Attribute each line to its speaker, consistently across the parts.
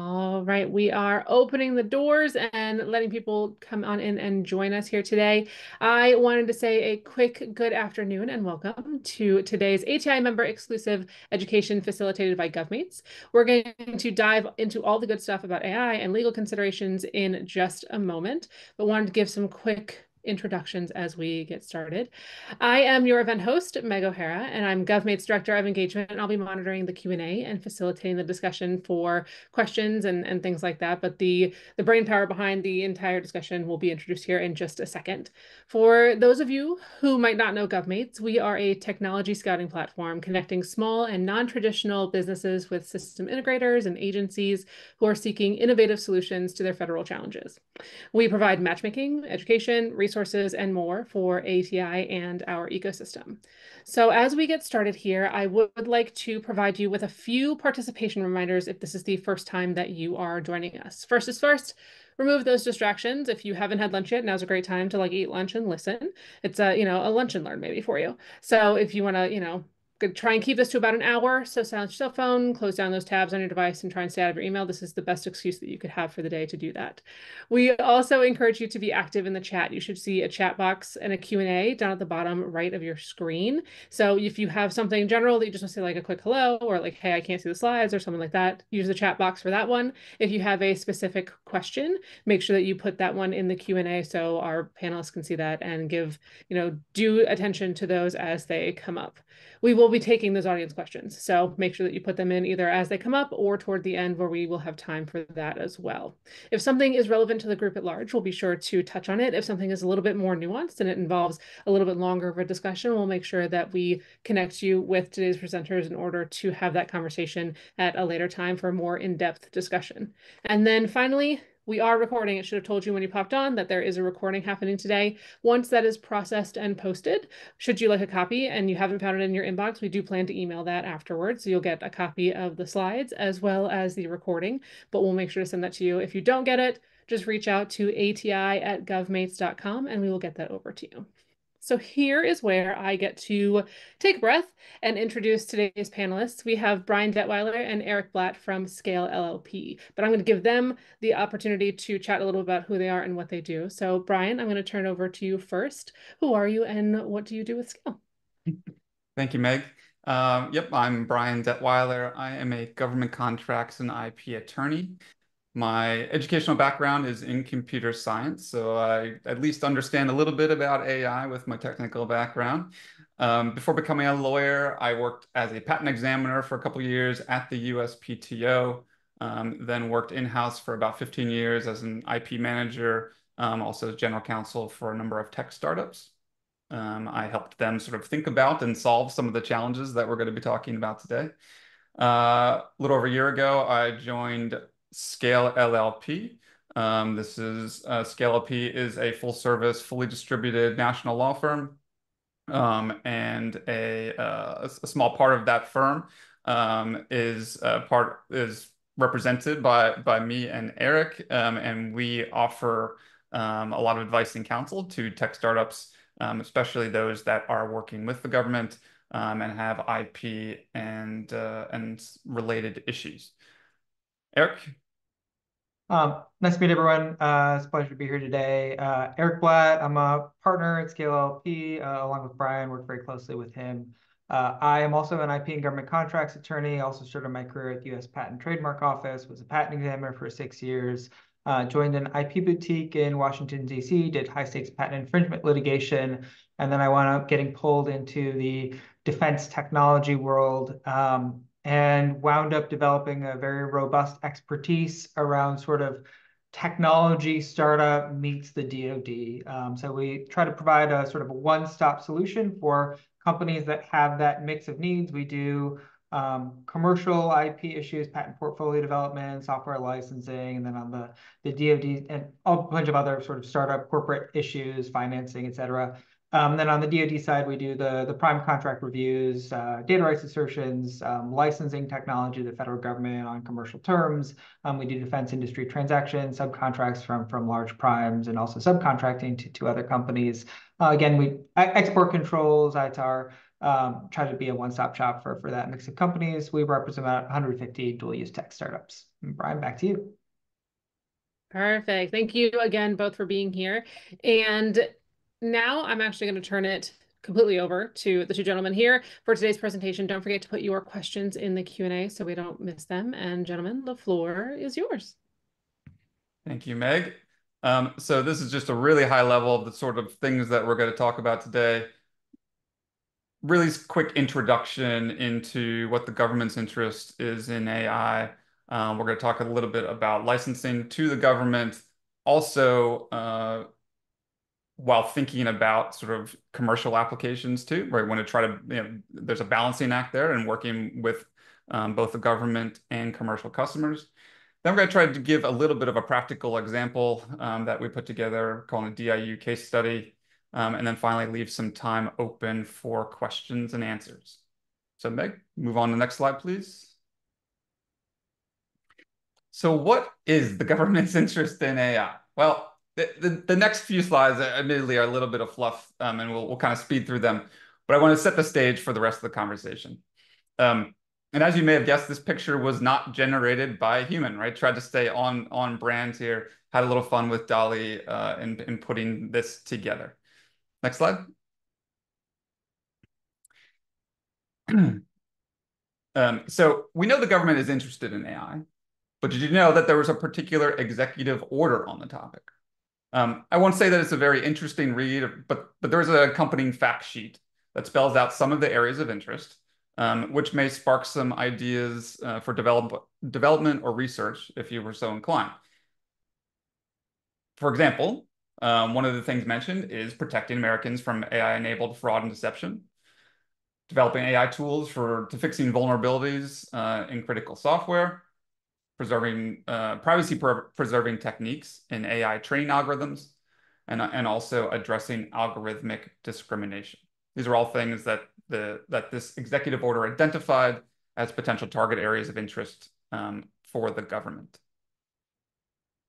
Speaker 1: All right, we are opening the doors and letting people come on in and join us here today. I wanted to say a quick good afternoon and welcome to today's ATI member exclusive education facilitated by GovMates. We're going to dive into all the good stuff about AI and legal considerations in just a moment, but wanted to give some quick introductions as we get started. I am your event host, Meg O'Hara, and I'm GovMate's Director of Engagement, and I'll be monitoring the Q&A and facilitating the discussion for questions and, and things like that. But the, the brain power behind the entire discussion will be introduced here in just a second. For those of you who might not know GovMates, we are a technology scouting platform connecting small and non-traditional businesses with system integrators and agencies who are seeking innovative solutions to their federal challenges. We provide matchmaking, education, research, resources, and more for ATI and our ecosystem. So as we get started here, I would like to provide you with a few participation reminders if this is the first time that you are joining us. First is first, remove those distractions. If you haven't had lunch yet, now's a great time to like eat lunch and listen. It's a, you know, a lunch and learn maybe for you. So if you want to, you know, try and keep this to about an hour. So silence your cell phone, close down those tabs on your device and try and stay out of your email. This is the best excuse that you could have for the day to do that. We also encourage you to be active in the chat. You should see a chat box and a Q&A down at the bottom right of your screen. So if you have something general that you just want to say like a quick hello or like, hey, I can't see the slides or something like that, use the chat box for that one. If you have a specific question, make sure that you put that one in the Q&A so our panelists can see that and give, you know, due attention to those as they come up we will be taking those audience questions. So make sure that you put them in either as they come up or toward the end where we will have time for that as well. If something is relevant to the group at large, we'll be sure to touch on it. If something is a little bit more nuanced and it involves a little bit longer of a discussion, we'll make sure that we connect you with today's presenters in order to have that conversation at a later time for a more in-depth discussion. And then finally, we are recording. It should have told you when you popped on that there is a recording happening today. Once that is processed and posted, should you like a copy and you haven't found it in your inbox, we do plan to email that afterwards. So you'll get a copy of the slides as well as the recording, but we'll make sure to send that to you. If you don't get it, just reach out to ati at govmates.com and we will get that over to you. So here is where I get to take a breath and introduce today's panelists. We have Brian Detweiler and Eric Blatt from Scale LLP, but I'm going to give them the opportunity to chat a little about who they are and what they do. So Brian, I'm going to turn over to you first. Who are you and what do you do with Scale?
Speaker 2: Thank you, Meg. Um, yep, I'm Brian Detweiler. I am a government contracts and IP attorney. My educational background is in computer science, so I at least understand a little bit about AI with my technical background. Um, before becoming a lawyer, I worked as a patent examiner for a couple years at the USPTO, um, then worked in-house for about 15 years as an IP manager, um, also general counsel for a number of tech startups. Um, I helped them sort of think about and solve some of the challenges that we're going to be talking about today. Uh, a little over a year ago, I joined Scale LLP. Um, this is uh, Scale LLP is a full service, fully distributed national law firm. Um, and a, uh, a small part of that firm um, is uh, part is represented by by me and Eric, um, and we offer um, a lot of advice and counsel to tech startups, um, especially those that are working with the government and have IP and uh, and related issues. Eric?
Speaker 3: Um, nice to meet everyone. Uh, it's a pleasure to be here today. Uh, Eric Blatt, I'm a partner at Scale LLP, uh, along with Brian, work very closely with him. Uh, I am also an IP and government contracts attorney, also started my career at the U.S. Patent Trademark Office, was a patent examiner for six years, uh, joined an IP boutique in Washington, D.C., did high stakes patent infringement litigation, and then I wound up getting pulled into the defense technology world um, and wound up developing a very robust expertise around sort of technology startup meets the DoD. Um, so we try to provide a sort of a one-stop solution for companies that have that mix of needs. We do um, commercial IP issues, patent portfolio development, software licensing, and then on the, the DoD and a bunch of other sort of startup corporate issues, financing, et cetera. Um, then on the DoD side, we do the, the prime contract reviews, uh, data rights assertions, um, licensing technology, to the federal government on commercial terms. Um, we do defense industry transactions, subcontracts from, from large primes, and also subcontracting to, to other companies. Uh, again, we export controls, ITAR, um, try to be a one-stop shop for, for that mix of companies. We represent about 150 dual-use tech startups. Brian, back to you.
Speaker 1: Perfect. Thank you again both for being here. And now I'm actually going to turn it completely over to the two gentlemen here for today's presentation. Don't forget to put your questions in the Q&A so we don't miss them. And gentlemen, the floor is yours.
Speaker 2: Thank you, Meg. Um, so this is just a really high level of the sort of things that we're going to talk about today. Really quick introduction into what the government's interest is in AI. Um, we're going to talk a little bit about licensing to the government. Also, uh, while thinking about sort of commercial applications too, right? Want to try to, you know, there's a balancing act there and working with um, both the government and commercial customers. Then we're going to try to give a little bit of a practical example um, that we put together called a DIU case study. Um, and then finally leave some time open for questions and answers. So Meg, move on to the next slide, please. So what is the government's interest in AI? Well, the, the, next few slides, admittedly, are a little bit of fluff, um, and we'll, we'll kind of speed through them. But I want to set the stage for the rest of the conversation. Um, and as you may have guessed, this picture was not generated by a human, right? Tried to stay on, on brand here, had a little fun with DALL-E uh, in, in putting this together. Next slide. um, so we know the government is interested in AI, but did you know that there was a particular executive order on the topic? Um, I won't say that it's a very interesting read, but, but there's an accompanying fact sheet that spells out some of the areas of interest, um, which may spark some ideas uh, for develop, development or research if you were so inclined. For example, um, one of the things mentioned is protecting Americans from AI-enabled fraud and deception, developing AI tools for to fixing vulnerabilities uh, in critical software, preserving uh, privacy preserving techniques in AI training algorithms, and, and also addressing algorithmic discrimination. These are all things that the that this executive order identified as potential target areas of interest um, for the government.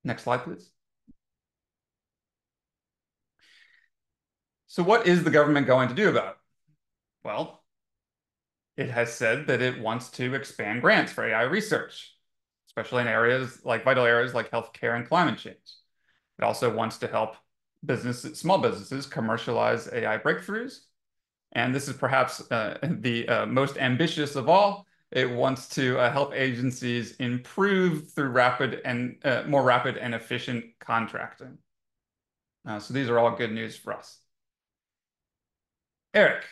Speaker 2: Next slide, please. So what is the government going to do about it? Well, it has said that it wants to expand grants for AI research especially in areas like vital areas like healthcare and climate change. It also wants to help businesses, small businesses commercialize AI breakthroughs. And this is perhaps uh, the uh, most ambitious of all. It wants to uh, help agencies improve through rapid and uh, more rapid and efficient contracting. Uh, so these are all good news for us. Eric,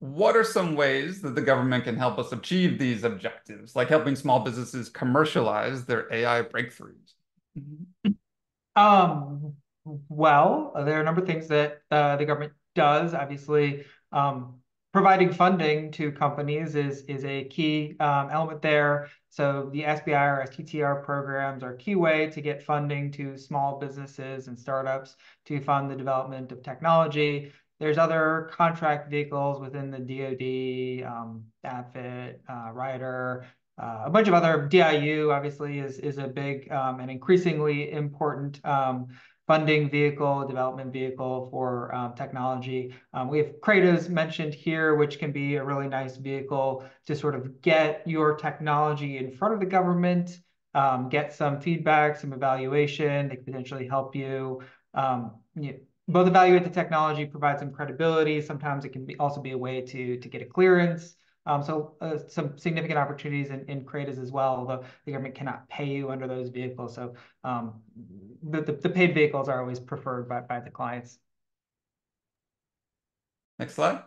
Speaker 2: what are some ways that the government can help us achieve these objectives, like helping small businesses commercialize their AI breakthroughs?
Speaker 3: Um, well, there are a number of things that uh, the government does. Obviously, um, providing funding to companies is is a key um, element there. So the SBIR or STTR programs are a key way to get funding to small businesses and startups to fund the development of technology. There's other contract vehicles within the DoD, um, APFIT, uh, Ryder, uh, a bunch of other DIU obviously is is a big um, and increasingly important um, funding vehicle, development vehicle for um, technology. Um, we have CRADAs mentioned here, which can be a really nice vehicle to sort of get your technology in front of the government, um, get some feedback, some evaluation. They could potentially help you, um, you both evaluate the technology, provide some credibility. Sometimes it can be also be a way to to get a clearance. Um, so uh, some significant opportunities in, in CRADAs as well, although the government cannot pay you under those vehicles. So um, the, the, the, paid vehicles are always preferred by, by the clients.
Speaker 2: Next slide.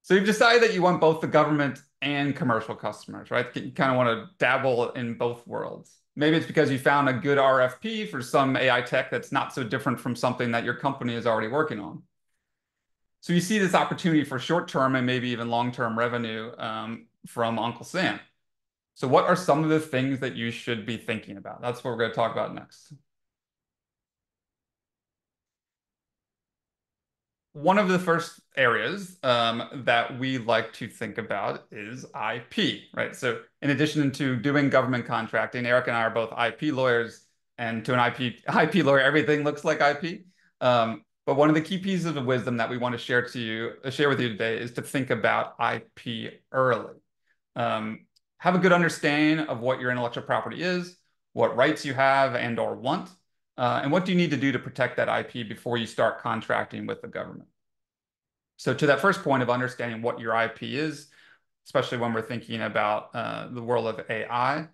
Speaker 2: So you've decided that you want both the government and commercial customers, right? You kind of want to dabble in both worlds. Maybe it's because you found a good RFP for some AI tech that's not so different from something that your company is already working on. So you see this opportunity for short-term and maybe even long-term revenue um, from Uncle Sam. So what are some of the things that you should be thinking about? That's what we're going to talk about next. One of the first areas um, that we like to think about is IP, right? So in addition to doing government contracting, Eric and I are both IP lawyers, and to an IP IP lawyer, everything looks like IP. Um, but one of the key pieces of wisdom that we want to share to you, uh, share with you today, is to think about IP early. Um, have a good understanding of what your intellectual property is, what rights you have and or want, uh, and what do you need to do to protect that IP before you start contracting with the government. So to that first point of understanding what your IP is, especially when we're thinking about uh, the world of AI,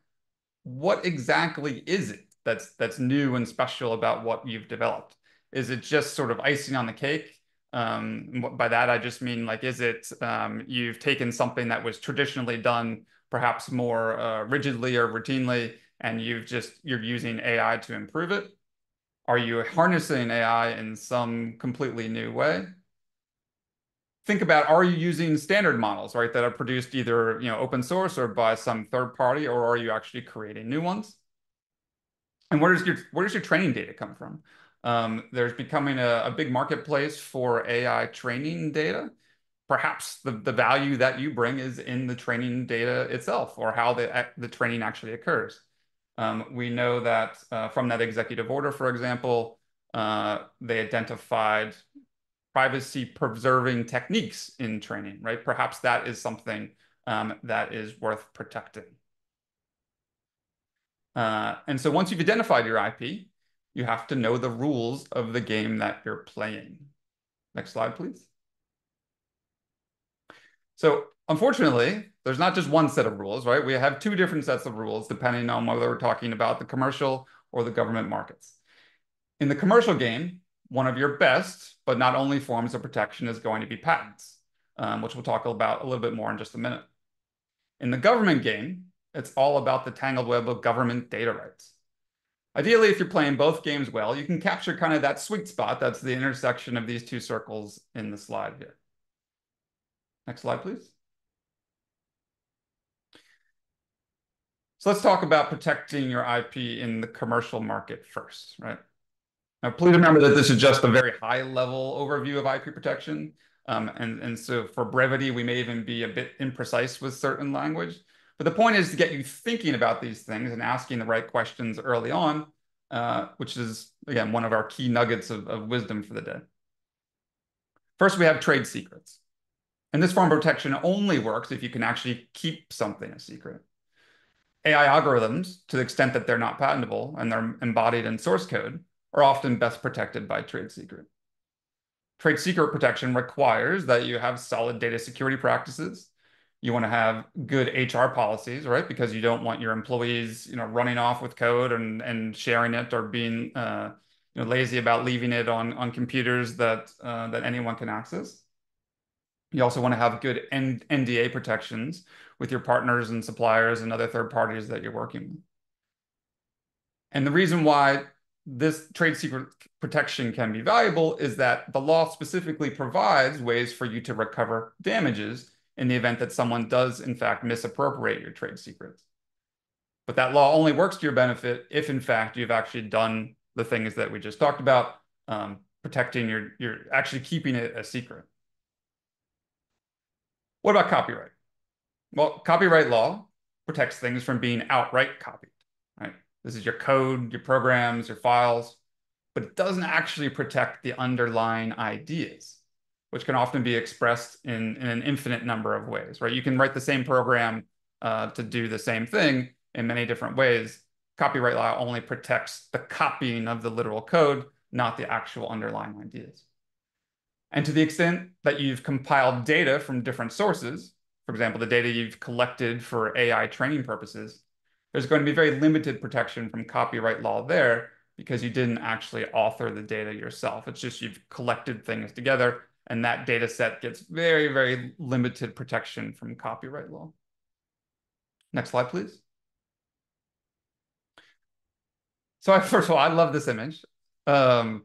Speaker 2: what exactly is it that's that's new and special about what you've developed? Is it just sort of icing on the cake? Um, by that, I just mean like, is it um, you've taken something that was traditionally done perhaps more uh, rigidly or routinely, and you've just you're using AI to improve it? Are you harnessing AI in some completely new way? think about are you using standard models right that are produced either you know open source or by some third party or are you actually creating new ones? And where does your where does your training data come from? Um, there's becoming a, a, big marketplace for ai training data. Perhaps the, the value that you bring is in the training data itself or how the, the training actually occurs um, we know that uh, from that executive order for example uh, they identified privacy preserving techniques in training, right? Perhaps that is something um, that is worth protecting. Uh, and so once you've identified your IP, you have to know the rules of the game that you're playing. Next slide, please. So unfortunately, there's not just one set of rules, right? We have two different sets of rules depending on whether we're talking about the commercial or the government markets. In the commercial game, one of your best, but not only forms of protection is going to be patents, um, which we'll talk about a little bit more in just a minute. In the government game, it's all about the tangled web of government data rights. Ideally, if you're playing both games well, you can capture kind of that sweet spot that's the intersection of these two circles in the slide here. Next slide, please. So let's talk about protecting your IP in the commercial market first, right? Now, please remember that this is just a very high level overview of IP protection. Um, and, and so for brevity, we may even be a bit imprecise with certain language. But the point is to get you thinking about these things and asking the right questions early on, uh, which is, again, one of our key nuggets of, of wisdom for the day. First, we have trade secrets. And this form of protection only works if you can actually keep something a secret. AI algorithms, to the extent that they're not patentable and they're embodied in source code, are often best protected by trade secret. Trade secret protection requires that you have solid data security practices. You want to have good HR policies, right? Because you don't want your employees, you know, running off with code and, and sharing it or being, uh, you know, lazy about leaving it on, on computers that, uh, that anyone can access. You also want to have good N NDA protections with your partners and suppliers and other third parties that you're working with. And the reason why this trade secret protection can be valuable is that the law specifically provides ways for you to recover damages in the event that someone does, in fact, misappropriate your trade secrets. But that law only works to your benefit if, in fact, you've actually done the things that we just talked about, um, protecting your, you're actually keeping it a secret. What about copyright? Well, copyright law protects things from being outright copied, right? This is your code, your programs, your files, but it doesn't actually protect the underlying ideas, which can often be expressed in, in an infinite number of ways, right? You can write the same program uh, to do the same thing in many different ways. Copyright law only protects the copying of the literal code, not the actual underlying ideas. And to the extent that you've compiled data from different sources, for example, the data you've collected for AI training purposes, there's going to be very limited protection from copyright law there because you didn't actually author the data yourself. It's just you've collected things together and that data set gets very, very limited protection from copyright law. Next slide, please. So I, first of all, I love this image. Um,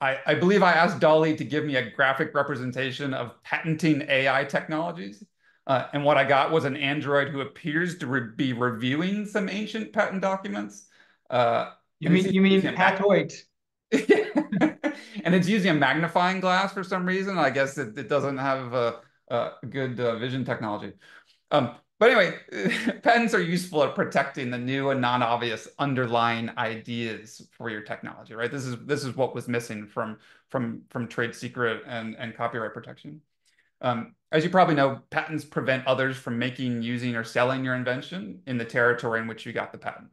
Speaker 2: I, I believe I asked DALL-E to give me a graphic representation of patenting AI technologies. Uh, and what I got was an android who appears to re be reviewing some ancient patent documents. Uh,
Speaker 3: you mean you mean Patoit?
Speaker 2: and it's using a magnifying glass for some reason. I guess it, it doesn't have a, a good uh, vision technology. Um, but anyway, patents are useful at protecting the new and non-obvious underlying ideas for your technology, right? This is this is what was missing from from from trade secret and and copyright protection. Um, as you probably know, patents prevent others from making, using, or selling your invention in the territory in which you got the patent.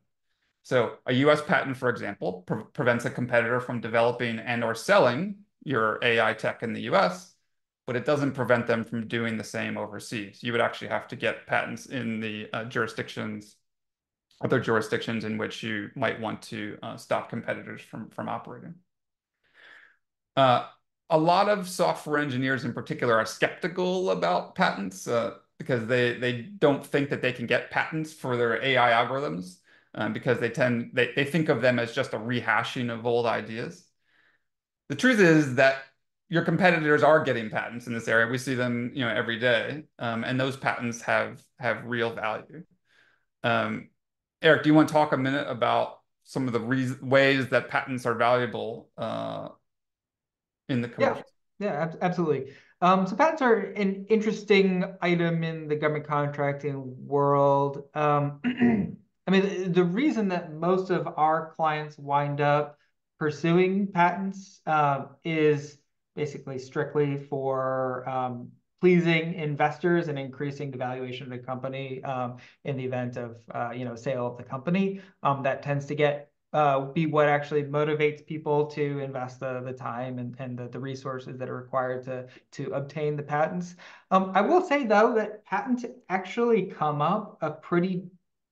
Speaker 2: So a US patent, for example, pre prevents a competitor from developing and or selling your AI tech in the US, but it doesn't prevent them from doing the same overseas. You would actually have to get patents in the uh, jurisdictions, other jurisdictions in which you might want to uh, stop competitors from, from operating. Uh, a lot of software engineers in particular are skeptical about patents uh, because they, they don't think that they can get patents for their AI algorithms um, because they tend they, they think of them as just a rehashing of old ideas. The truth is that your competitors are getting patents in this area. We see them, you know, every day, um, and those patents have have real value. Um, Eric, do you want to talk a minute about some of the ways that patents are valuable uh, in the commercial?
Speaker 3: Yeah, yeah, absolutely. Um, so patents are an interesting item in the government contracting world. Um, I mean, the reason that most of our clients wind up pursuing patents uh, is basically strictly for um, pleasing investors and increasing the valuation of the company um, in the event of uh, you know sale of the company. Um, that tends to get uh, be what actually motivates people to invest the, the time and, and the, the resources that are required to, to obtain the patents. Um, I will say, though, that patents actually come up a pretty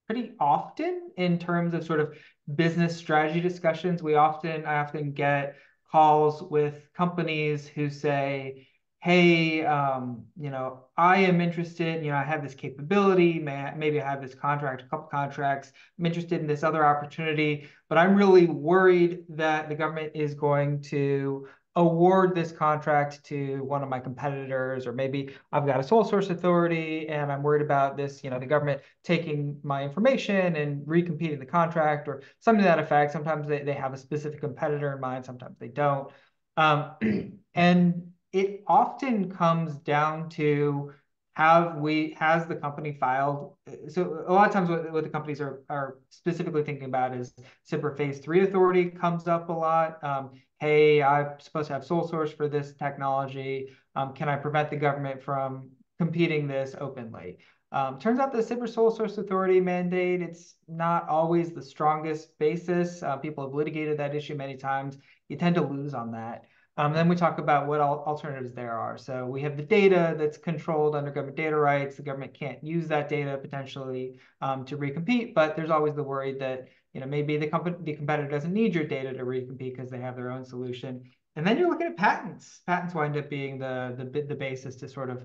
Speaker 3: pretty often in terms of sort of business strategy discussions. We often, I often get calls with companies who say, hey, um, you know, I am interested, you know, I have this capability, may, maybe I have this contract, a couple contracts, I'm interested in this other opportunity, but I'm really worried that the government is going to award this contract to one of my competitors, or maybe I've got a sole source authority and I'm worried about this, you know, the government taking my information and recompeting the contract or something to that effect. Sometimes they, they have a specific competitor in mind, sometimes they don't. Um, and it often comes down to have we has the company filed so a lot of times what, what the companies are are specifically thinking about is SBIR phase three authority comes up a lot um, hey, I'm supposed to have sole source for this technology. Um, can I prevent the government from competing this openly? Um, turns out the SBIR sole source authority mandate, it's not always the strongest basis. Uh, people have litigated that issue many times. You tend to lose on that. Um, then we talk about what al alternatives there are. So we have the data that's controlled under government data rights. The government can't use that data potentially um, to recompete, but there's always the worry that you know, maybe the company, the competitor doesn't need your data to recompete because they have their own solution. And then you're looking at patents. Patents wind up being the the the basis to sort of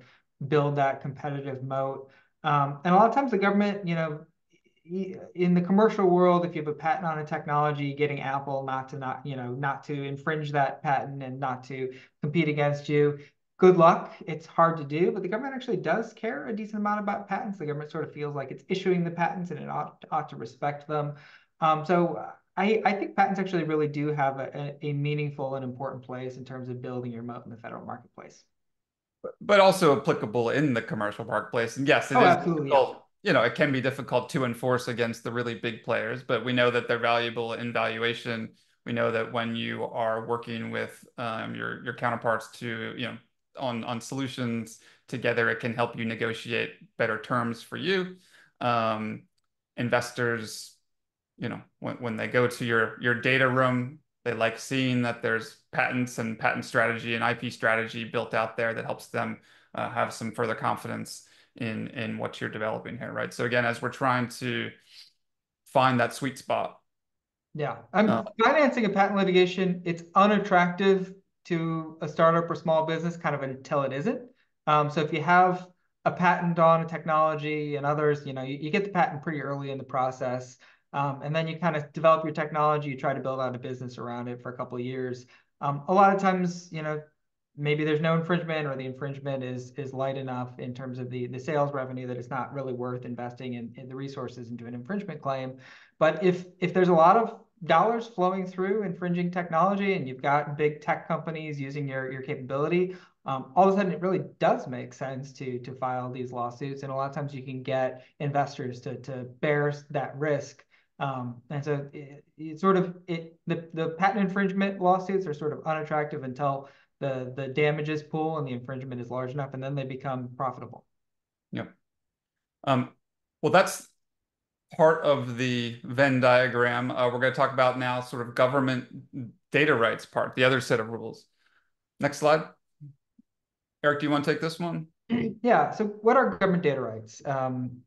Speaker 3: build that competitive moat. Um, and a lot of times the government, you know, in the commercial world, if you have a patent on a technology, getting Apple not to not, you know, not to infringe that patent and not to compete against you, good luck. It's hard to do, but the government actually does care a decent amount about patents. The government sort of feels like it's issuing the patents and it ought, ought to respect them. Um, so I, I think patents actually really do have a, a meaningful and important place in terms of building your moat in the federal marketplace.
Speaker 2: But also applicable in the commercial marketplace. And yes, it oh, is. Yeah. You know, it can be difficult to enforce against the really big players, but we know that they're valuable in valuation. We know that when you are working with um, your your counterparts to you know on on solutions together, it can help you negotiate better terms for you. Um, investors you know, when, when they go to your, your data room, they like seeing that there's patents and patent strategy and IP strategy built out there that helps them uh, have some further confidence in, in what you're developing here, right? So again, as we're trying to find that sweet spot.
Speaker 3: Yeah, I'm uh, financing a patent litigation. It's unattractive to a startup or small business kind of until it isn't. Um, so if you have a patent on a technology and others, you know, you, you get the patent pretty early in the process. Um, and then you kind of develop your technology, you try to build out a business around it for a couple of years. Um, a lot of times, you know, maybe there's no infringement or the infringement is is light enough in terms of the the sales revenue that it's not really worth investing in, in the resources into an infringement claim. But if if there's a lot of dollars flowing through infringing technology and you've got big tech companies using your your capability, um, all of a sudden it really does make sense to to file these lawsuits. And a lot of times you can get investors to to bear that risk um, and so it, it, sort of it the, the patent infringement lawsuits are sort of unattractive until the the damages pool and the infringement is large enough, and then they become profitable.
Speaker 2: Yep. Um, well, that's part of the Venn diagram. Uh, we're going to talk about now sort of government data rights part, the other set of rules. Next slide. Eric, do you want to take this one?
Speaker 3: Yeah. So, what are government data rights? Um,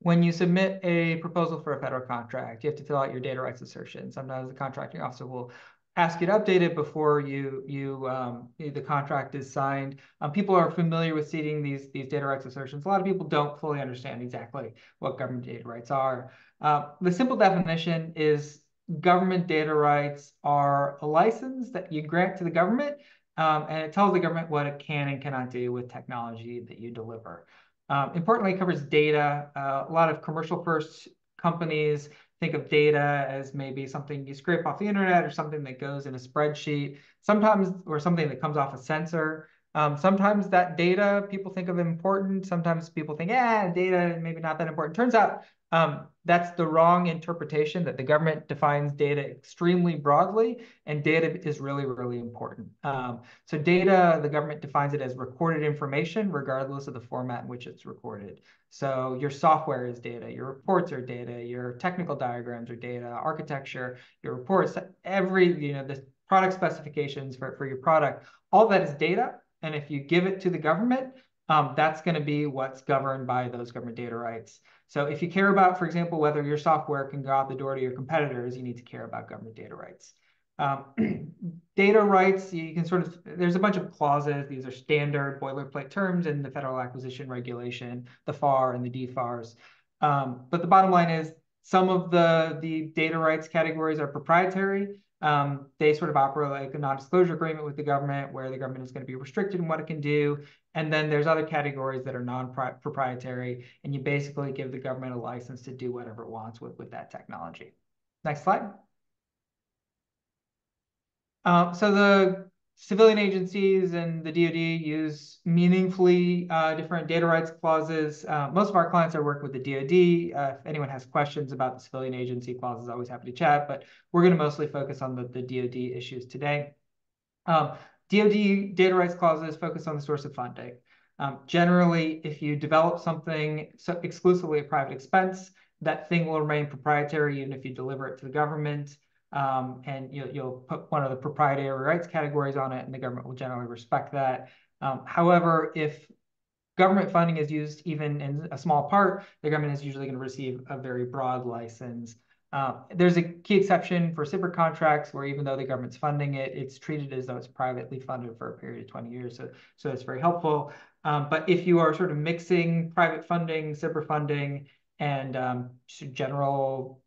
Speaker 3: when you submit a proposal for a federal contract, you have to fill out your data rights assertion. Sometimes the contracting officer will ask you to update it before you you um, the contract is signed. Um, people are familiar with seeing these these data rights assertions. A lot of people don't fully understand exactly what government data rights are. Uh, the simple definition is government data rights are a license that you grant to the government, um, and it tells the government what it can and cannot do with technology that you deliver. Um, importantly, it covers data. Uh, a lot of commercial first companies think of data as maybe something you scrape off the internet or something that goes in a spreadsheet, sometimes, or something that comes off a sensor. Um, sometimes that data people think of important. Sometimes people think, yeah, data maybe not that important. Turns out um, that's the wrong interpretation that the government defines data extremely broadly, and data is really, really important. Um, so data, the government defines it as recorded information, regardless of the format in which it's recorded. So your software is data, your reports are data, your technical diagrams are data, architecture, your reports, every, you know, the product specifications for, for your product, all that is data. And if you give it to the government, um, that's going to be what's governed by those government data rights. So if you care about, for example, whether your software can go out the door to your competitors, you need to care about government data rights. Um, data rights, you can sort of, there's a bunch of clauses. These are standard boilerplate terms in the Federal Acquisition Regulation, the FAR and the DFARS. Um, but the bottom line is some of the, the data rights categories are proprietary. Um, they sort of operate like a non-disclosure agreement with the government where the government is going to be restricted in what it can do. And then there's other categories that are non-proprietary, and you basically give the government a license to do whatever it wants with, with that technology. Next slide. Uh, so the civilian agencies and the DoD use meaningfully uh, different data rights clauses. Uh, most of our clients are working with the DoD. Uh, if anyone has questions about the civilian agency clauses, always happy to chat, but we're going to mostly focus on the, the DoD issues today. Um, DoD data rights clauses focus on the source of funding. Um, generally, if you develop something so exclusively at private expense, that thing will remain proprietary even if you deliver it to the government. Um, and you'll, you'll put one of the proprietary rights categories on it, and the government will generally respect that. Um, however, if government funding is used even in a small part, the government is usually going to receive a very broad license. Uh, there's a key exception for SBIR contracts where even though the government's funding it, it's treated as though it's privately funded for a period of 20 years. So, so that's very helpful. Um, but if you are sort of mixing private funding, SBIR funding, and um, general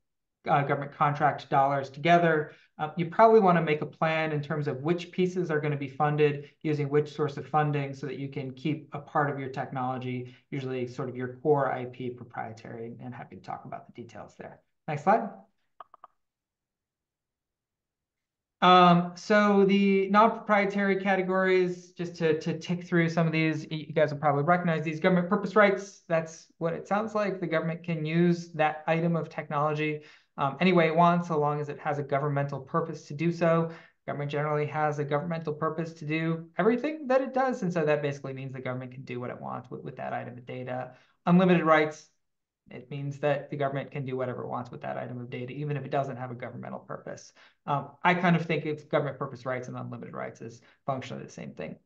Speaker 3: uh, government contract dollars together, uh, you probably want to make a plan in terms of which pieces are going to be funded using which source of funding so that you can keep a part of your technology, usually sort of your core IP proprietary, and happy to talk about the details there. Next slide. Um, so the non-proprietary categories, just to, to tick through some of these, you guys will probably recognize these government purpose rights. That's what it sounds like. The government can use that item of technology um, any way it wants, so long as it has a governmental purpose to do so. Government generally has a governmental purpose to do everything that it does. And so that basically means the government can do what it wants with, with that item of data. Unlimited rights, it means that the government can do whatever it wants with that item of data, even if it doesn't have a governmental purpose. Um, I kind of think it's government purpose rights and unlimited rights is functionally the same thing.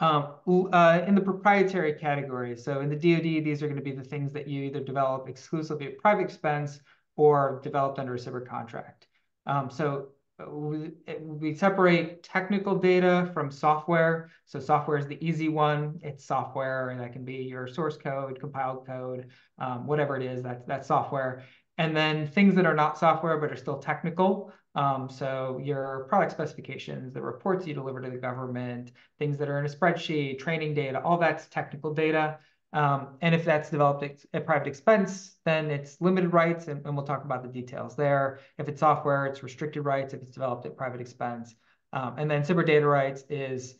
Speaker 3: Um, uh, in the proprietary category, so in the DoD, these are going to be the things that you either develop exclusively at private expense or developed under a SBIR contract. Um, so we, we separate technical data from software. So software is the easy one. It's software, that can be your source code, compiled code, um, whatever it is, that's, that's software. And then things that are not software but are still technical. Um, so your product specifications, the reports you deliver to the government, things that are in a spreadsheet, training data, all that's technical data. Um, and if that's developed at private expense, then it's limited rights, and, and, we'll talk about the details there. If it's software, it's restricted rights if it's developed at private expense. Um, and then SBIR data rights is,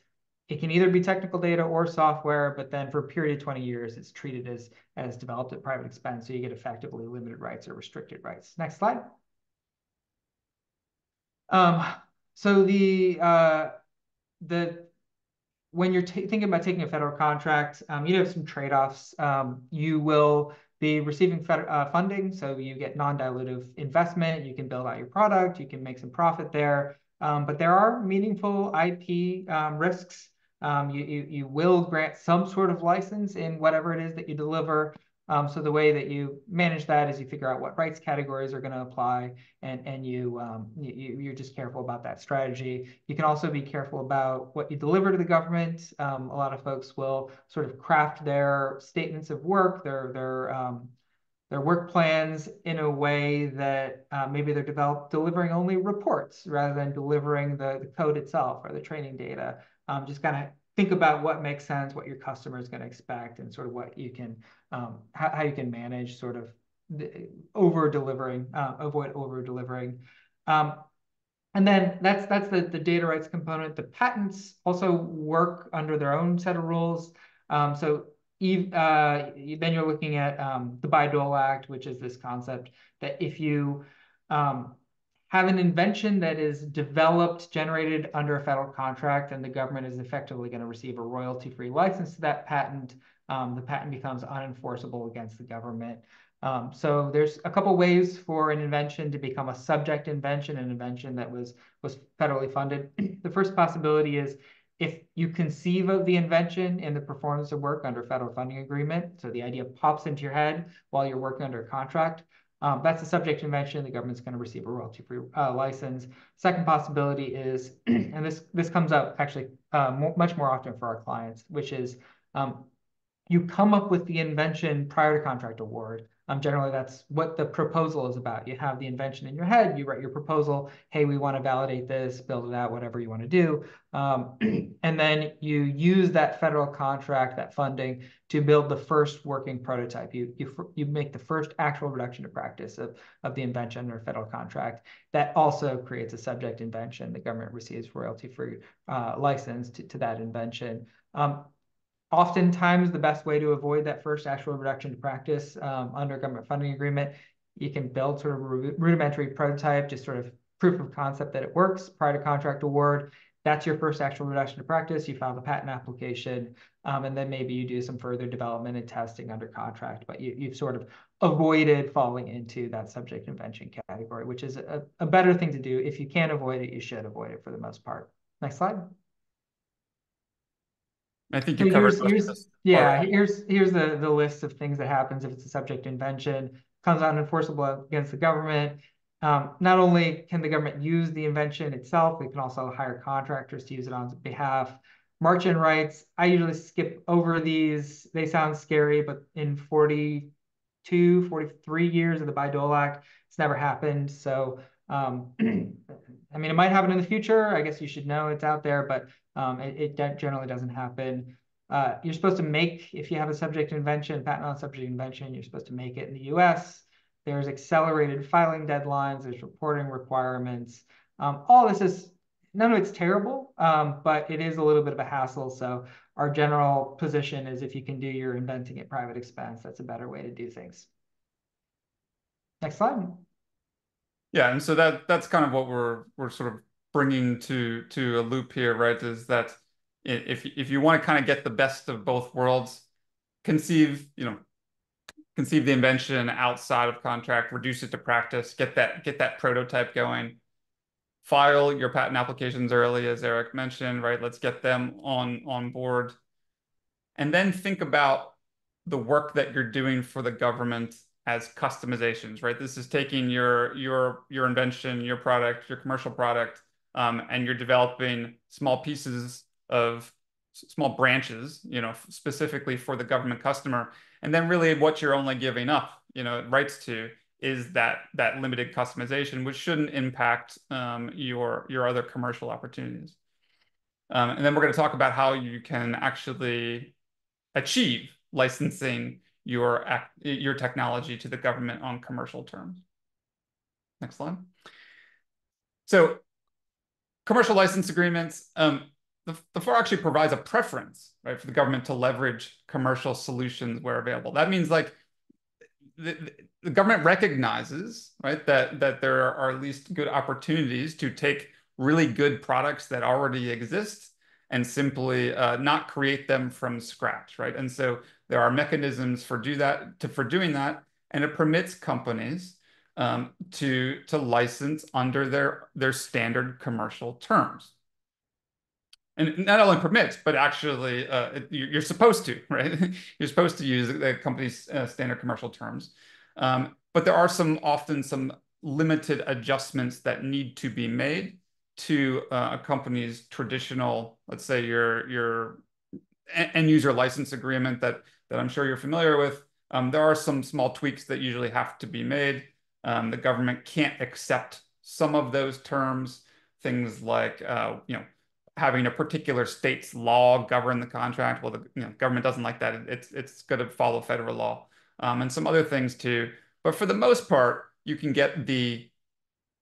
Speaker 3: it can either be technical data or software, but then for a period of 20 years, it's treated as, as developed at private expense, so you get effectively limited rights or restricted rights. Next slide. Um, so the uh, the when you're thinking about taking a federal contract, um, you have some trade-offs. Um, you will be receiving uh, funding, so you get non-dilutive investment. You can build out your product. You can make some profit there. Um, but there are meaningful IP um, risks. Um, you, you, you will grant some sort of license in whatever it is that you deliver. Um, so the way that you manage that is you figure out what rights categories are going to apply, and and you, um, you you're just careful about that strategy. You can also be careful about what you deliver to the government. Um, a lot of folks will sort of craft their statements of work, their their um, their work plans in a way that uh, maybe they're developed delivering only reports rather than delivering the, the code itself or the training data. Um, just kind of think about what makes sense, what your customer is going to expect, and sort of what you can, um, how, how you can manage sort of over delivering, uh, avoid over delivering. Um, and then that's that's the, the data rights component. The patents also work under their own set of rules. Um, so uh, then you're looking at um, the Bayh-Dole Act, which is this concept that if you um, have an invention that is developed, generated under a federal contract, and the government is effectively going to receive a royalty-free license to that patent, um, the patent becomes unenforceable against the government. Um, so there's a couple ways for an invention to become a subject invention, an invention that was, was federally funded. the first possibility is if you conceive of the invention in the performance of work under federal funding agreement, so the idea pops into your head while you're working under a contract, um, that's a subject invention. The government's going to receive a royalty-free uh, license. Second possibility is, and this this comes up actually uh, much more often for our clients, which is um, you come up with the invention prior to contract award. Um, generally, that's what the proposal is about. You have the invention in your head, you write your proposal. Hey, we want to validate this, build it out, whatever you want to do. Um, and then you use that federal contract, that funding, to build the first working prototype. You, you, you make the first actual reduction to practice of, of the invention or federal contract. That also creates a subject invention. The government receives royalty-free uh, license to, to that invention. Um, oftentimes the best way to avoid that first actual reduction to practice um, under government funding agreement, you can build sort of a rudimentary prototype, just sort of proof of concept that it works prior to contract award. That's your first actual reduction to practice. You file the patent application, um, and then maybe you do some further development and testing under contract, but you, have sort of avoided falling into that subject invention category, which is a, a better thing to do. If you can't avoid it, you should avoid it for the most part. Next slide.
Speaker 2: I think you covered
Speaker 3: here's, here's yeah, here's here's the the list of things that happens if it's a subject invention comes out enforceable against the government. Um, not only can the government use the invention itself, they can also hire contractors to use it on behalf. March-in rights, I usually skip over these. They sound scary, but in 42, 43 years of the Bayh-Dole Act, it's never happened. So, um, I mean, it might happen in the future. I guess you should know it's out there, but um, it, it generally doesn't happen. Uh, you're supposed to make, if you have a subject invention, patent on subject invention, you're supposed to make it in the US. There's accelerated filing deadlines, there's reporting requirements. Um, all this is, none of it's terrible, um, but it is a little bit of a hassle. So our general position is if you can do your inventing at private expense, that's a better way to do things. Next slide.
Speaker 2: Yeah, and so that that's kind of what we're we're sort of bringing to to a loop here, right? Is that if if you want to kind of get the best of both worlds, conceive you know conceive the invention outside of contract, reduce it to practice, get that get that prototype going, file your patent applications early, as Eric mentioned, right? Let's get them on on board, and then think about the work that you're doing for the government as customizations, right? This is taking your your your invention, your product, your commercial product, um, and you're developing small pieces of small branches, you know, specifically for the government customer. And then really what you're only giving up, you know, rights to is that that limited customization, which shouldn't impact um, your your other commercial opportunities. Um, and then we're going to talk about how you can actually achieve licensing your your technology to the government on commercial terms. Next slide. So commercial license agreements, um, the, the FAR actually provides a preference, right, for the government to leverage commercial solutions where available. That means like the, the government recognizes, right, that that there are at least good opportunities to take really good products that already exist and simply uh, not create them from scratch, right? And so there are mechanisms for do that to, for doing that, and it permits companies um, to to license under their their standard commercial terms. And not only permits, but actually uh, you're supposed to, right? you're supposed to use the company's uh, standard commercial terms. Um, but there are some often some limited adjustments that need to be made to uh, a company's traditional, let's say your your end user license agreement that that I'm sure you're familiar with. Um, there are some small tweaks that usually have to be made. Um, the government can't accept some of those terms, things like uh, you know having a particular state's law govern the contract. Well, the you know, government doesn't like that. It's it's going to follow federal law um, and some other things too. But for the most part, you can get the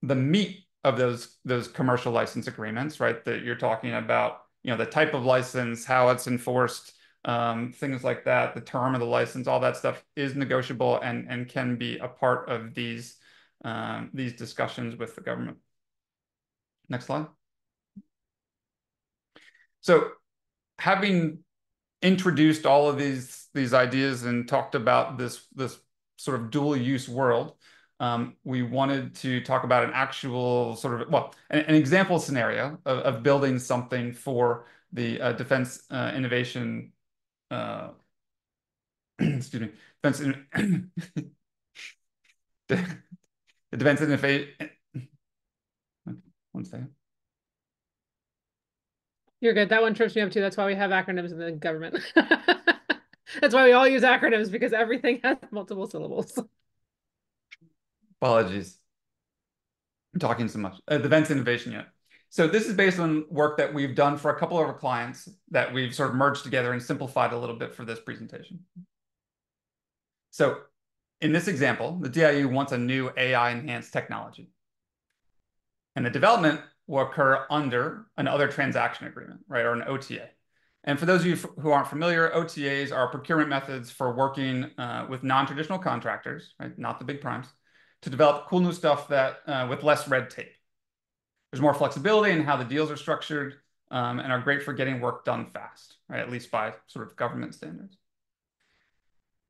Speaker 2: the meat of those those commercial license agreements, right? That you're talking about, you know, the type of license, how it's enforced, um, things like that, the term of the license, all that stuff is negotiable and and can be a part of these um, these discussions with the government. Next slide. So having introduced all of these these ideas and talked about this this sort of dual use world, um, we wanted to talk about an actual sort of well an, an example scenario of, of, building something for the uh, defense uh, innovation uh, excuse me defense in, the defense innovation one second
Speaker 1: you're good. That one trips me up too. That's why we have acronyms in the government. That's why we all use acronyms because everything has multiple syllables.
Speaker 2: Apologies. I'm talking so much. Uh, Defense Innovation Unit. So this is based on work that we've done for a couple of our clients that we've sort of merged together and simplified a little bit for this presentation. So in this example, the DIU wants a new AI enhanced technology. And the development will occur under an other transaction agreement, right, or an OTA. And for those of you who aren't familiar, OTAs are procurement methods for working uh, with non-traditional contractors, right, not the big primes, to develop cool new stuff that uh, with less red tape. There's more flexibility in how the deals are structured um, and are great for getting work done fast, right, at least by sort of government standards.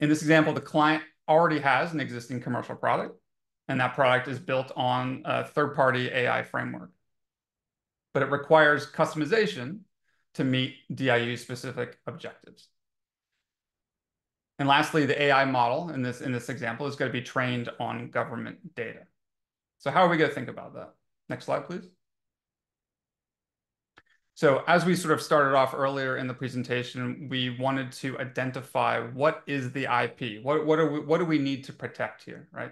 Speaker 2: In this example, the client already has an existing commercial product, and that product is built on a third-party AI framework but it requires customization to meet DIU-specific objectives. And lastly, the AI model in this, in this example is going to be trained on government data. So how are we going to think about that? Next slide, please. So as we sort of started off earlier in the presentation, we wanted to identify what is the IP? What, what, are we, what do we need to protect here, right?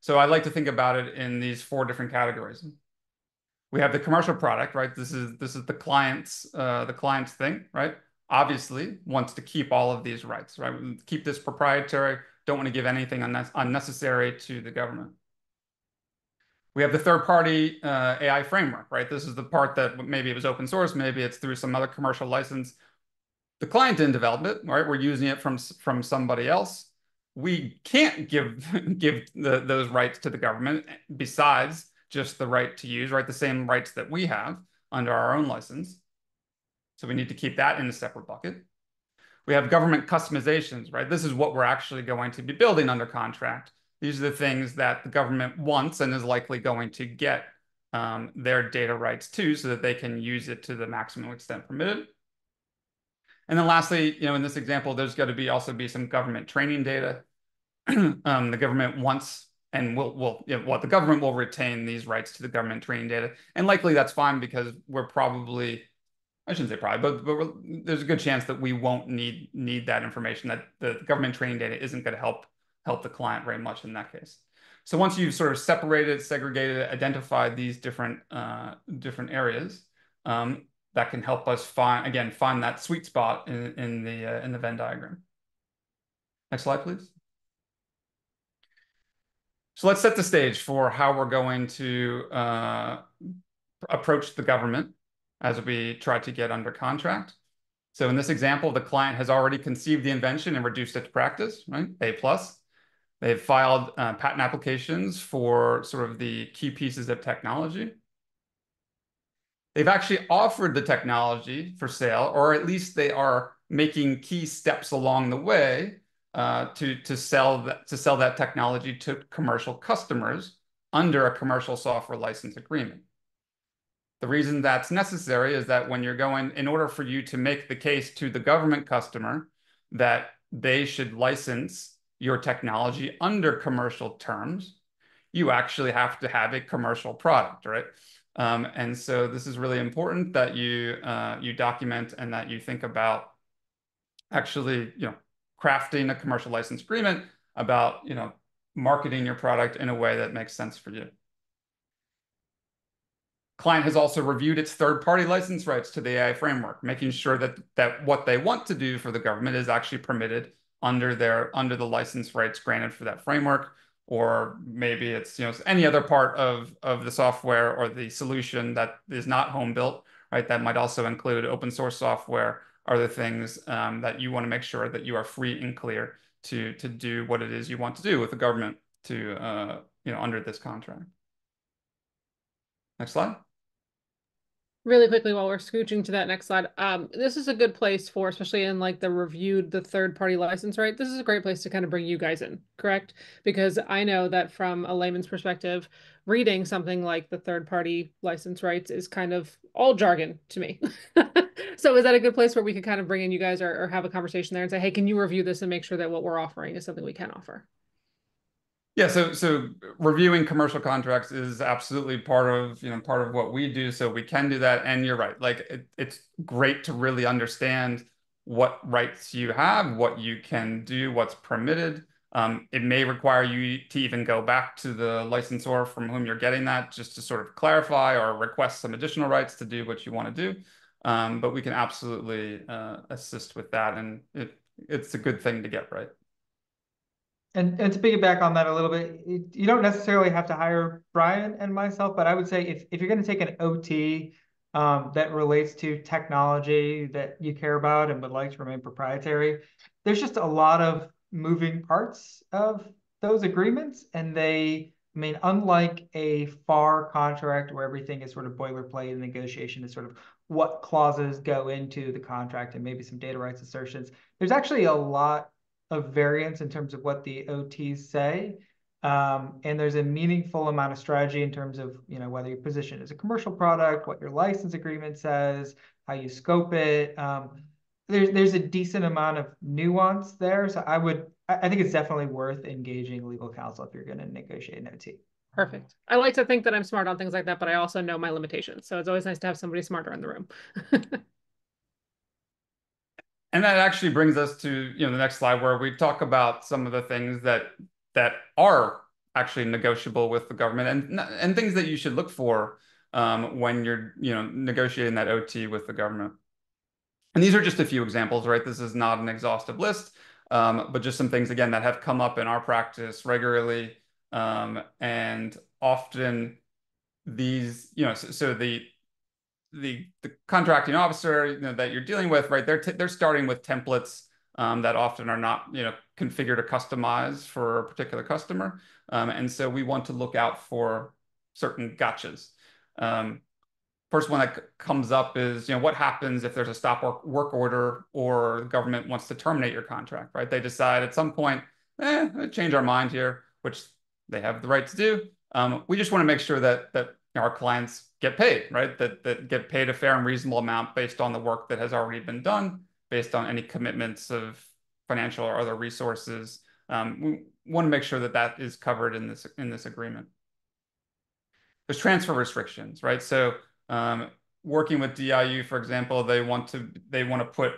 Speaker 2: So I like to think about it in these four different categories we have the commercial product, right? This is this is the client's uh, the client's thing, right? Obviously wants to keep all of these rights, right? Keep this proprietary. Don't want to give anything unnecessary to the government. We have the third-party uh, AI framework, right? This is the part that maybe it was open source, maybe it's through some other commercial license. The client didn't develop it, right? We're using it from from somebody else. We can't give give the, those rights to the government besides just the right to use, right? The same rights that we have under our own license. So we need to keep that in a separate bucket. We have government customizations, right? This is what we're actually going to be building under contract. These are the things that the government wants and is likely going to get um, their data rights to so that they can use it to the maximum extent permitted. And then lastly, you know, in this example, there's got to be also be some government training data. um, the government wants and we'll, we'll you know, what the government will retain these rights to the government training data. And likely that's fine because we're probably, I shouldn't say probably, but, but there's a good chance that we won't need need that information that the government training data isn't going to help help the client very much in that case. So once you've sort of separated, segregated, identified these different uh, different areas, um, that can help us find again find that sweet spot in, in the uh, in the Venn diagram. Next slide, please. So let's set the stage for how we're going to uh, approach the government as we try to get under contract. So in this example, the client has already conceived the invention and reduced it to practice, right? A plus. They've filed uh, patent applications for sort of the key pieces of technology. they've actually offered the technology for sale, or at least they are making key steps along the way uh, to to sell that to sell that technology to commercial customers under a commercial software license agreement. The reason that's necessary is that when you're going, in order for you to make the case to the government customer that they should license your technology under commercial terms, you actually have to have a commercial product, right? Um, and so this is really important that you uh, you document and that you think about actually, you know, crafting a commercial license agreement about, you know, marketing your product in a way that makes sense for you. Client has also reviewed its third-party license rights to the AI framework, making sure that that what they want to do for the government is actually permitted under their under the license rights granted for that framework, or maybe it's you know any other part of of the software or the solution that is not home built, right? That might also include open source software, other things um, that you want to make sure that you are free and clear to to do what it is you want to do with the government to uh, you know under this contract. Next slide
Speaker 1: really quickly while we're scooching to that next slide. Um, this is a good place for especially in like the reviewed the third party license right? This is a great place to kind of bring you guys in correct? Because i know that from a layman's perspective reading something like the third party license rights is kind of all jargon to me. So is that a good place where we could kind of bring in you guys or, or have a conversation there and say hey can you review this and make sure that what we're offering is something we can offer
Speaker 2: yeah, so so reviewing commercial contracts is absolutely part of you know part of what we do. So we can do that, and you're right. Like it, it's great to really understand what rights you have, what you can do, what's permitted. Um, it may require you to even go back to the licensor from whom you're getting that, just to sort of clarify or request some additional rights to do what you want to do. Um, but we can absolutely uh, assist with that, and it it's a good thing to get right.
Speaker 3: And, and to piggyback on that a little bit, you don't necessarily have to hire Brian and myself, but I would say if, if you're going to take an OT um, that relates to technology that you care about and would like to remain proprietary, there's just a lot of moving parts of those agreements. And they, I mean, unlike a FAR contract where everything is sort of boilerplate and negotiation is sort of what clauses go into the contract and maybe some data rights assertions, there's actually a lot of variance in terms of what the OTs say. Um, and there's a meaningful amount of strategy in terms of you know whether you position as a commercial product, what your license agreement says, how you scope it. Um, there's there's a decent amount of nuance there. So I would I think it's definitely worth engaging legal counsel if you're going to negotiate an OT.
Speaker 1: Perfect. I like to think that I'm smart on things like that, but I also know my limitations. So it's always nice to have somebody smarter in the room.
Speaker 2: And that actually brings us to you know the next slide where we talk about some of the things that that are actually negotiable with the government and and things that you should look for um, when you're you know negotiating that OT with the government. And these are just a few examples, right? This is not an exhaustive list, um, but just some things again that have come up in our practice regularly um, and often these you know so, so the the the contracting officer you know, that you're dealing with, right? They're they're starting with templates um, that often are not you know configured or customized for a particular customer, um, and so we want to look out for certain gotchas. Um, first one that comes up is you know what happens if there's a stop work, work order or the government wants to terminate your contract, right? They decide at some point, eh, change our mind here, which they have the right to do. Um, we just want to make sure that that our clients get paid, right? That that get paid a fair and reasonable amount based on the work that has already been done, based on any commitments of financial or other resources. Um, we want to make sure that that is covered in this in this agreement. There's transfer restrictions, right? So um, working with DIU, for example, they want to they want to put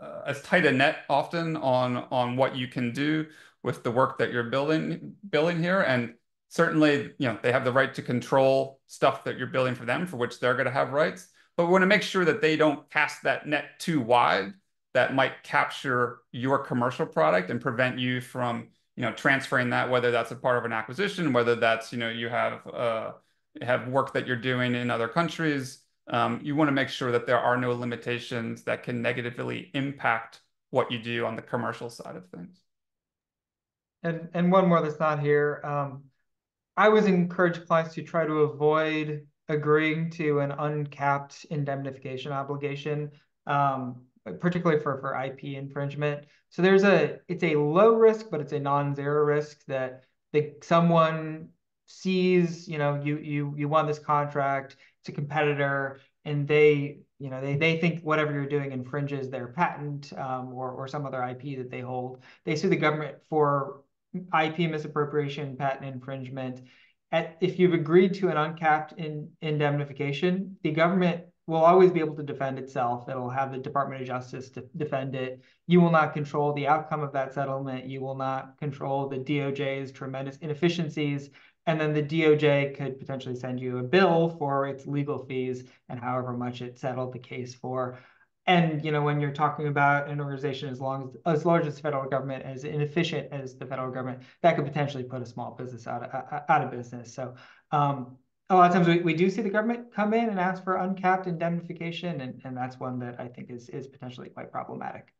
Speaker 2: uh, as tight a net often on on what you can do with the work that you're building building here and certainly, you know, they have the right to control stuff that you're building for them, for which they're going to have rights. But we want to make sure that they don't cast that net too wide that might capture your commercial product and prevent you from, you know, transferring that, whether that's a part of an acquisition, whether that's, you know, you have uh, have work that you're doing in other countries. Um, you want to make sure that there are no limitations that can negatively impact what you do on the commercial side of things.
Speaker 3: And and one more that's not here. Um, I always encourage clients to try to avoid agreeing to an uncapped indemnification obligation, um, particularly for, for IP infringement. So there's a, it's a low risk, but it's a non-zero risk that the, someone sees, you know, you, you, you won this contract, it's a competitor, and they, you know, they, they think whatever you're doing infringes their patent um, or, or some other IP that they hold. They sue the government for IP misappropriation, patent infringement. At, if you've agreed to an uncapped in, indemnification, the government will always be able to defend itself. It'll have the Department of Justice to defend it. You will not control the outcome of that settlement. You will not control the DOJ's tremendous inefficiencies. And then the DOJ could potentially send you a bill for its legal fees and however much it settled the case for. And you know, when you're talking about an organization as long as as large as the federal government, as inefficient as the federal government, that could potentially put a small business out of, out of business. So um, a lot of times we, we do see the government come in and ask for uncapped indemnification, and, and that's one that I think is is potentially quite problematic.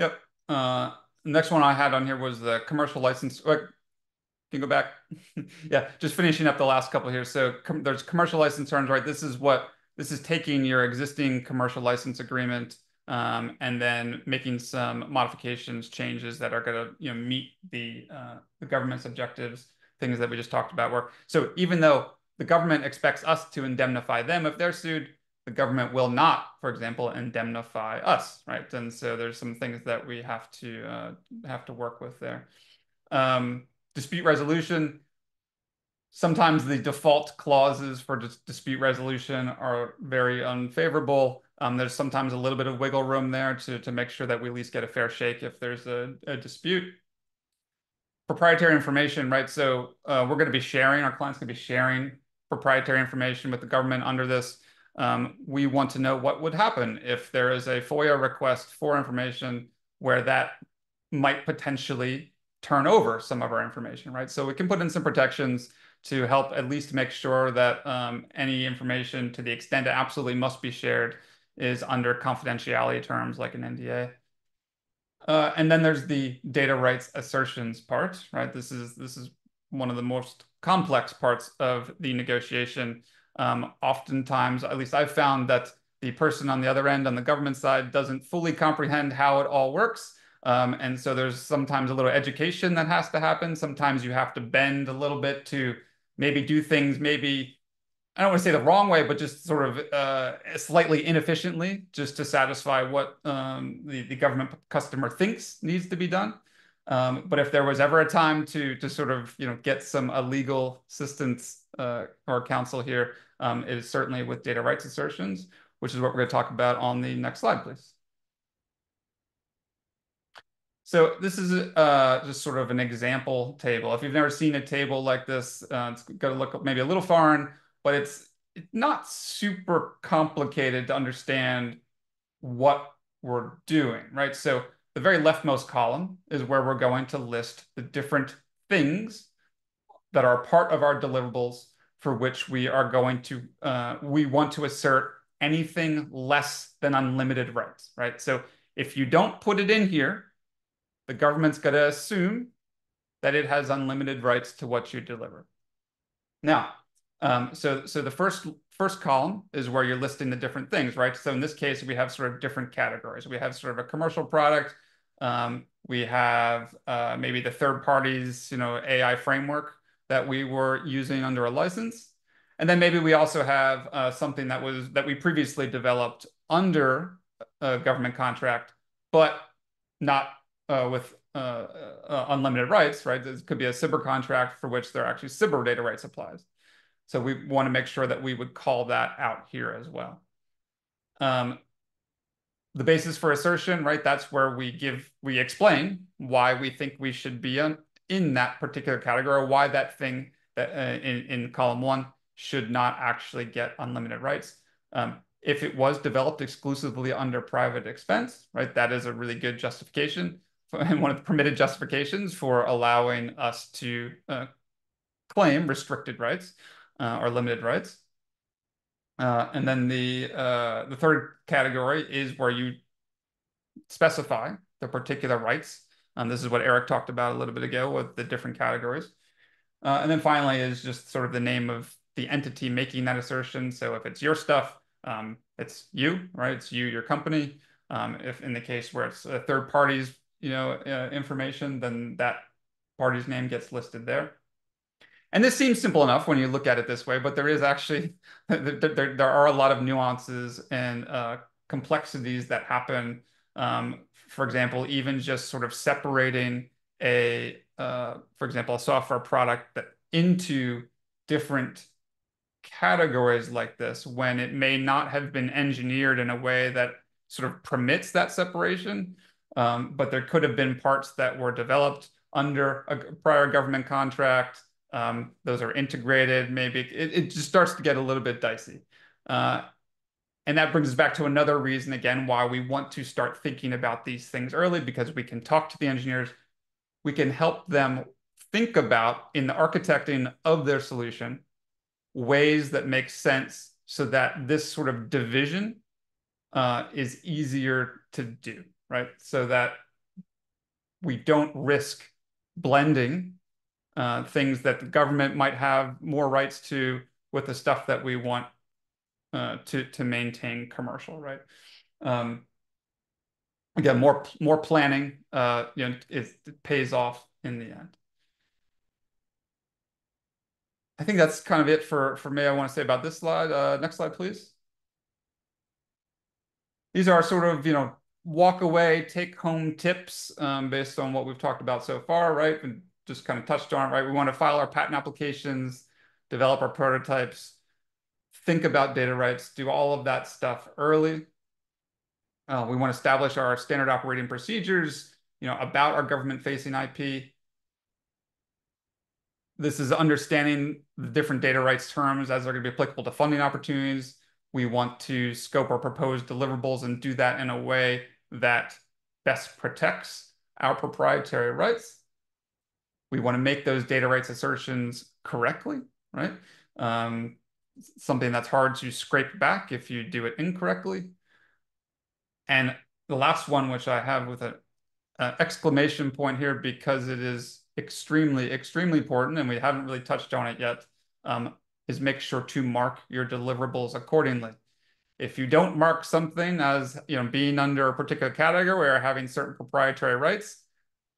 Speaker 2: Yep. Uh, next one I had on here was the commercial license. Can you go back? yeah, just finishing up the last couple here. So com there's commercial license terms, right? This is what this is taking your existing commercial license agreement um, and then making some modifications, changes that are going to you know meet the uh, the government's objectives, things that we just talked about. Where so even though the government expects us to indemnify them if they're sued, the government will not, for example, indemnify us, right? And so there's some things that we have to uh, have to work with there. Um, dispute resolution sometimes the default clauses for dis dispute resolution are very unfavorable. Um, there's sometimes a little bit of wiggle room there to, to make sure that we at least get a fair shake if there's a, a dispute. Proprietary information, right? So uh, we're going to be sharing, our clients going to be sharing proprietary information with the government under this. Um, we want to know what would happen if there is a FOIA request for information where that might potentially turn over some of our information, right? So we can put in some protections to help at least make sure that um, any information to the extent it absolutely must be shared is under confidentiality terms like an NDA. Uh, and then there's the data rights assertions part, right? This is this is one of the most complex parts of the negotiation. Um, oftentimes, at least I've found that the person on the other end on the government side doesn't fully comprehend how it all works. Um, and so there's sometimes a little education that has to happen. Sometimes you have to bend a little bit to maybe do things maybe I don't want to say the wrong way, but just sort of uh, slightly inefficiently, just to satisfy what um, the, the government customer thinks needs to be done. Um, but if there was ever a time to to sort of you know get some uh, legal assistance uh, or counsel here, um, it is certainly with data rights assertions, which is what we're going to talk about on the next slide, please. So this is uh, just sort of an example table. If you've never seen a table like this, uh, it's going to look maybe a little foreign, but it's not super complicated to understand what we're doing, right? So the very leftmost column is where we're going to list the different things that are part of our deliverables for which we are going to, uh, we want to assert anything less than unlimited rights, right? So if you don't put it in here, the government's going to assume that it has unlimited rights to what you deliver. Now, um, so so the first first column is where you're listing the different things, right? So in this case, we have sort of different categories. We have sort of a commercial product. Um, we have uh, maybe the third parties, you know, AI framework that we were using under a license. And then maybe we also have uh, something that was that we previously developed under a government contract, but not uh, with uh, uh, unlimited rights, right? This could be a SBIR contract for which there are actually SBIR data rights applies. So we want to make sure that we would call that out here as well. Um, the basis for assertion, right? That's where we give, we explain why we think we should be on, in that particular category, or why that thing that uh, in, in column one should not actually get unlimited rights. Um, if it was developed exclusively under private expense, right? That is a really good justification and one of the permitted justifications for allowing us to uh, claim restricted rights uh, or limited rights. Uh, and then the uh, the third category is where you specify the particular rights. Um, this is what Eric talked about a little bit ago with the different categories. Uh, and then finally is just sort of the name of the entity making that assertion. So if it's your stuff, um, it's you, right? It's you, your company. Um, if in the case where it's a third party's, you know, uh, information, then that party's name gets listed there. And this seems simple enough when you look at it this way, but there is actually, there, there, there are a lot of nuances and uh, complexities that happen. Um, for example, even just sort of separating a, uh, for example, a software product that into different categories like this when it may not have been engineered in a way that sort of permits that separation. Um, but there could have been parts that were developed under a prior government contract. Um, those are integrated. Maybe it, it, just starts to get a little bit dicey. Uh, and that brings us back to another reason, again, why we want to start thinking about these things early, because we can talk to the engineers, we can help them think about in the architecting of their solution ways that make sense so that this sort of division uh, is easier to do, right? So that we don't risk blending uh, things that the government might have more rights to with the stuff that we want uh, to to maintain commercial, right? Um, again, more more planning, uh, you know, it, it pays off in the end. I think that's kind of it for for me. I want to say about this slide. Uh, next slide, please. These are sort of you know walk away, take home tips um, based on what we've talked about so far, right? And just kind of touched on right? We want to file our patent applications, develop our prototypes, think about data rights, do all of that stuff early. Uh, we want to establish our standard operating procedures, you know, about our government-facing IP. This is understanding the different data rights terms as they're going to be applicable to funding opportunities. We want to scope our proposed deliverables and do that in a way that best protects our proprietary rights. We want to make those data rights assertions correctly, right? Um, something that's hard to scrape back if you do it incorrectly. And the last one, which I have with an exclamation point here because it is extremely, extremely important, and we haven't really touched on it yet, um, is make sure to mark your deliverables accordingly. If you don't mark something as you know being under a particular category or having certain proprietary rights,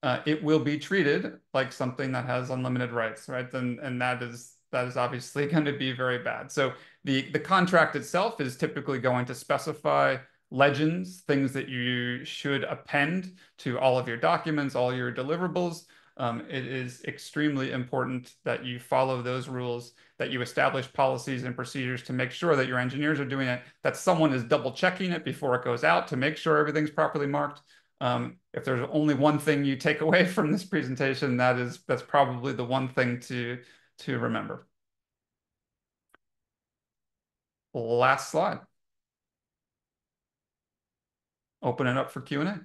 Speaker 2: uh, it will be treated like something that has unlimited rights, right? And and that is that is obviously going to be very bad. So the the contract itself is typically going to specify legends, things that you should append to all of your documents, all your deliverables. Um, it is extremely important that you follow those rules, that you establish policies and procedures to make sure that your engineers are doing it, that someone is double checking it before it goes out to make sure everything's properly marked. Um, if there's only one thing you take away from this presentation, that is that's probably the one thing to to remember. Last slide. Open it up for Q&A.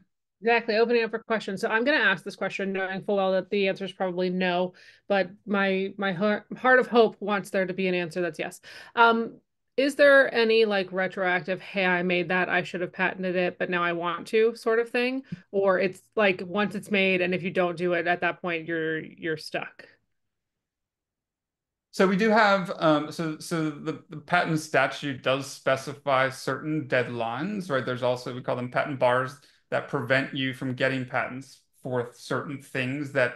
Speaker 1: Exactly, opening up for questions. So I'm going to ask this question, knowing full well that the answer is probably no, but my my heart, heart of hope wants there to be an answer that's yes. Um, is there any like retroactive, hey, I made that, I should have patented it, but now I want to sort of thing? Or it's like once it's made and if you don't do it at that point, you're you're stuck.
Speaker 2: So we do have, um, so so the, the patent statute does specify certain deadlines, right? There's also, we call them patent bars that prevent you from getting patents for certain things that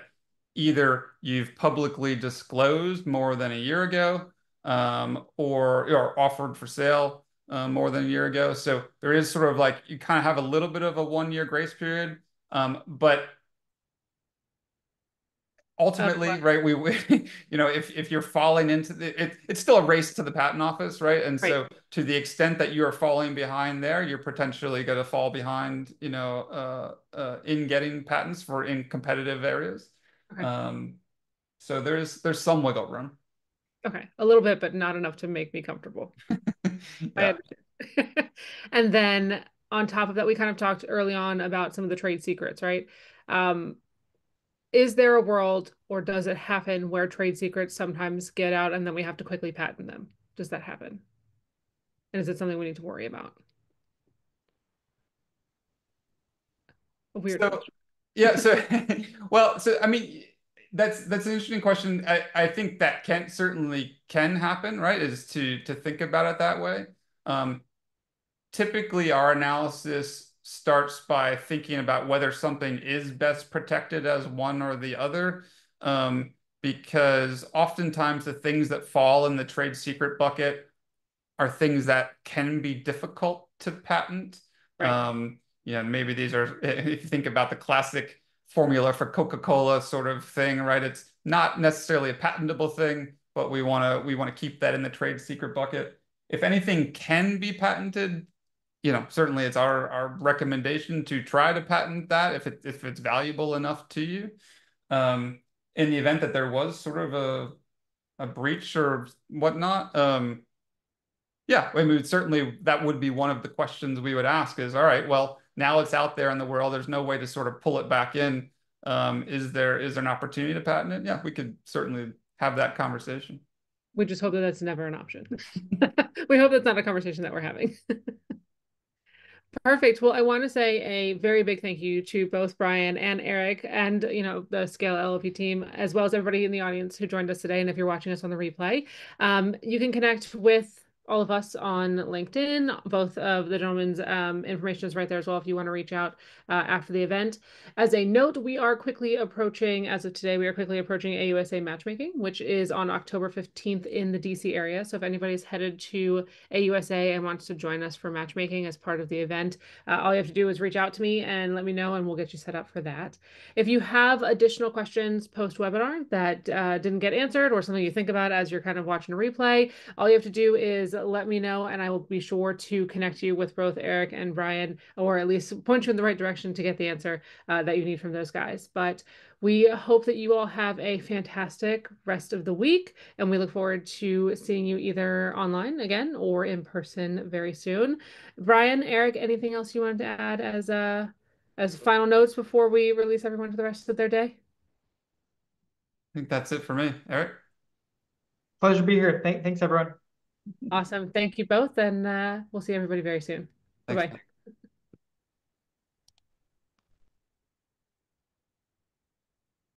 Speaker 2: either you've publicly disclosed more than a year ago um, or, or offered for sale uh, more than a year ago. So there is sort of like, you kind of have a little bit of a one year grace period. Um, but ultimately right we, we you know if, if you're falling into the it, it's still a race to the patent office right? And right. so to the extent that you are falling behind there you're potentially going to fall behind you know uh, uh, in getting patents for in competitive areas. Okay. um, so there's there's some wiggle room.
Speaker 1: Okay. A little bit but not enough to make me comfortable. I understand. and then on top of that we kind of talked early on about some of the trade secrets right? Um, is there a world or does it happen where trade secrets sometimes get out and then we have to quickly patent them? Does that happen? And is it something we need to worry about?
Speaker 2: A weird so, yeah, so well, so I mean, that's that's an interesting question. I, I think that can certainly can happen, right? Is to to think about it that way. Um, typically, our analysis starts by thinking about whether something is best protected as one or the other, um, because oftentimes the things that fall in the trade secret bucket are things that can be difficult to patent. Right. Um, you know, maybe these are if you think about the classic formula for Coca-Cola sort of thing, right? It's not necessarily a patentable thing, but we want to we want to keep that in the trade secret bucket. If anything can be patented, you know, certainly it's our our recommendation to try to patent that if it if it's valuable enough to you. Um, in the event that there was sort of a a breach or whatnot, um, yeah, I mean, certainly that would be one of the questions we would ask is, all right, well, now it's out there in the world. There's no way to sort of pull it back in. Um, is there is there an opportunity to patent it? Yeah, we could certainly have that conversation.
Speaker 1: We just hope that that's never an option. we hope that's not a conversation that we're having. Perfect. Well, I want to say a very big thank you to both Brian and Eric and, you know, the Scale LLP team, as well as everybody in the audience who joined us today. And if you're watching us on the replay, um, you can connect with all of us on LinkedIn. Both of the gentlemen's um, information is right there as well if you want to reach out uh, after the event. As a note, we are quickly approaching, as of today, we are quickly approaching AUSA matchmaking, which is on October 15th in the DC area. So if anybody's headed to AUSA and wants to join us for matchmaking as part of the event, uh, all you have to do is reach out to me and let me know, and we'll get you set up for that. If you have additional questions post webinar that uh, didn't get answered or something you think about as you're kind of watching a replay, all you have to do is let me know and I will be sure to connect you with both Eric and Brian, or at least point you in the right direction to get the answer uh, that you need from those guys. But we hope that you all have a fantastic rest of the week, and we look forward to seeing you either online again or in person very soon. Brian, Eric, anything else you wanted to add as uh, as final notes before we release everyone to the rest of their day?
Speaker 2: I think that's it for me. Eric?
Speaker 3: Pleasure to be here. Thank, thanks, everyone.
Speaker 1: Awesome. Thank you both. And uh, we'll see everybody very soon. Bye bye.